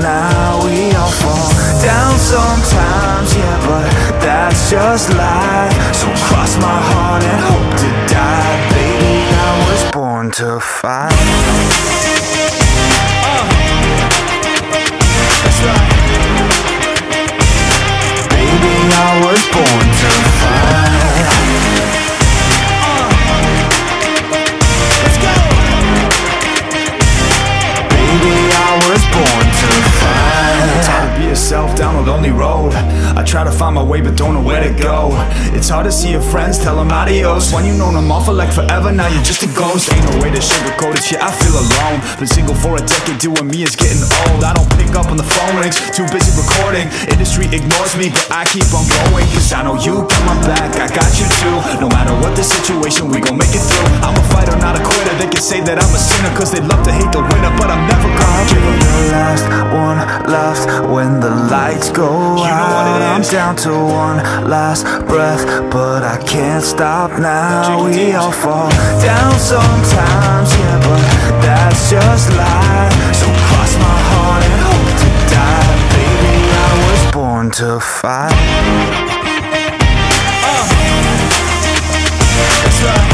now We all fall down sometimes, yeah, but that's just life. So cross my heart and hope to die. Baby, I was born to fight. Uh. That's right. Baby, I was born to yourself down a lonely road. I try to find my way but don't know where to go. It's hard to see your friends, tell them adios. When you known them all for like forever, now you're just a ghost. Ain't no way to sugarcoat it, yeah, I feel alone. Been single for a decade, doing me is getting old. I don't pick up on the phone rings, too busy recording. Industry ignores me, but I keep on going. Cause I know you got my back, I got you too. No matter what the situation, we gon' make it through. I'm a fighter, not a quitter They can say that I'm a sinner Cause they love to hate the winner But I'm never gonna give up. The last one left When the lights go out. I'm down to one last breath But I can't stop now. We all fall down sometimes Yeah, but that's just life. So cross my heart and hope to die. Baby, I was born to fight. That's right.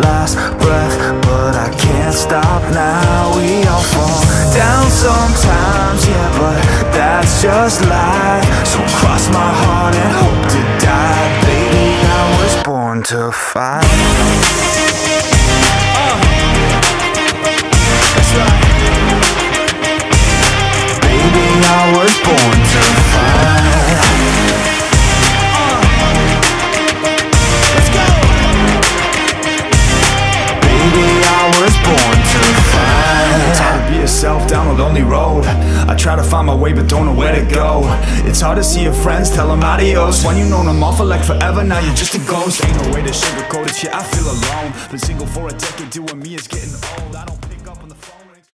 last breath, but I can't stop now. We all fall down sometimes, yeah, but that's just life. So cross my heart and hope to die. Baby, I was born to fight lonely road. I try to find my way but don't know where to go. It's hard to see your friends, tell them adios. When you known them all for like forever, now you're just a ghost. Ain't no way to sugarcoat it, yeah, I feel alone. Been single for a decade, doing me is getting old. I don't